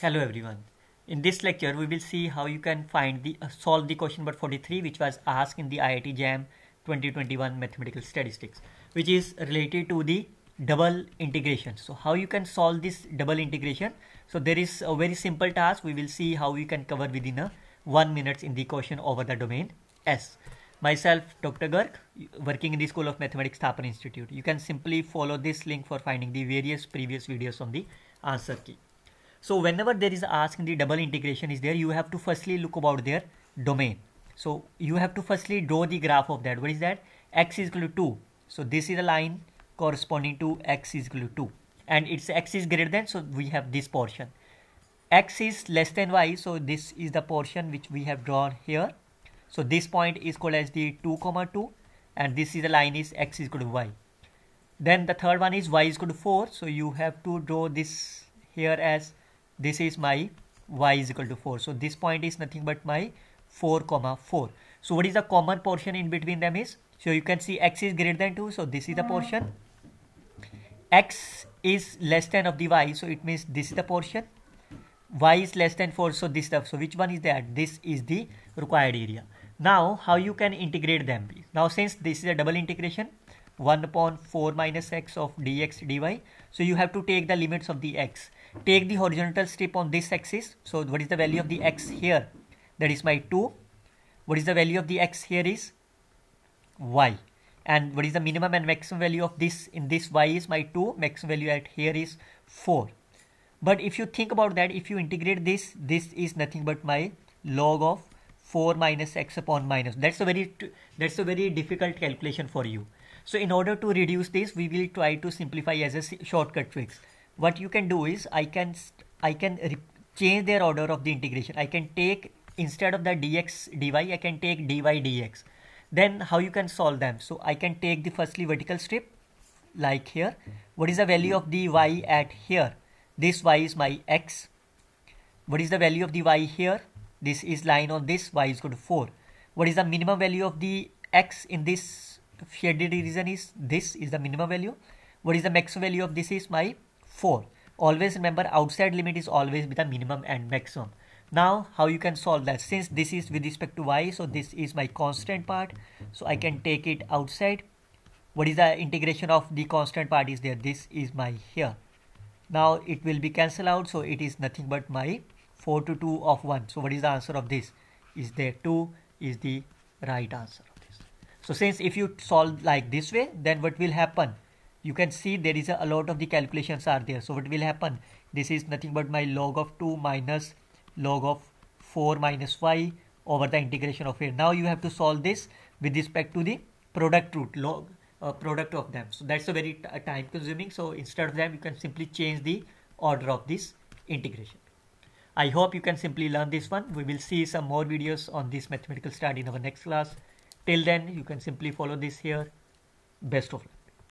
Hello everyone. In this lecture we will see how you can find the uh, solve the question number 43 which was asked in the IIT JAM 2021 mathematical statistics which is related to the double integration. So how you can solve this double integration? So there is a very simple task we will see how you can cover within a 1 minutes in the question over the domain S. Myself Dr. Garg working in the School of Mathematics Thapar Institute. You can simply follow this link for finding the various previous videos on the answer key. So whenever there is ask in the double integration is there, you have to firstly look about their domain. So you have to firstly draw the graph of that. What is that? x is equal to 2. So this is a line corresponding to x is equal to 2. And it's x is greater than, so we have this portion. x is less than y, so this is the portion which we have drawn here. So this point is called as the 2 comma 2 and this is the line is x is equal to y. Then the third one is y is equal to 4. So you have to draw this here as this is my y is equal to 4 so this point is nothing but my 4 comma 4 so what is the common portion in between them is? So you can see x is greater than 2 so this is the hmm. portion. X is less than of the y. So it means this is the portion. Y is less than 4 so this stuff. So which one is that? This is the required area. Now how you can integrate them? Now since this is a double integration 1 upon 4 minus x of dx dy. So you have to take the limits of the x take the horizontal strip on this axis. So what is the value of the x here? That is my 2 what is the value of the x here is y. And what is the minimum and maximum value of this in this y is my 2 maximum value at here is 4 but if you think about that if you integrate this this is nothing but my log of 4 minus x upon minus. That's a very that's a very difficult calculation for you. So in order to reduce this we will try to simplify as a shortcut tricks what you can do is I can I can change their order of the integration. I can take instead of the dx dy I can take dy dx then how you can solve them? So I can take the firstly vertical strip like here. What is the value of the y at here? This y is my x. What is the value of the y here? This is line on this y is equal to 4 what is the minimum value of the x in this shaded region is this is the minimum value. What is the maximum value of this is my 4 always remember outside limit is always with the minimum and maximum. Now how you can solve that? Since this is with respect to y so this is my constant part so I can take it outside. What is the integration of the constant part is there? This is my here. Now it will be cancelled out so it is nothing but my 4 to 2 of 1 so what is the answer of this? Is there 2 is the right answer of this. So since if you solve like this way then what will happen you can see there is a, a lot of the calculations are there. So what will happen? This is nothing but my log of 2 minus log of 4 minus y over the integration of here now you have to solve this with respect to the product root log uh, product of them. So that's a very uh, time consuming. So instead of them you can simply change the order of this integration. I hope you can simply learn this one. We will see some more videos on this mathematical study in our next class. Till then you can simply follow this here. Best of luck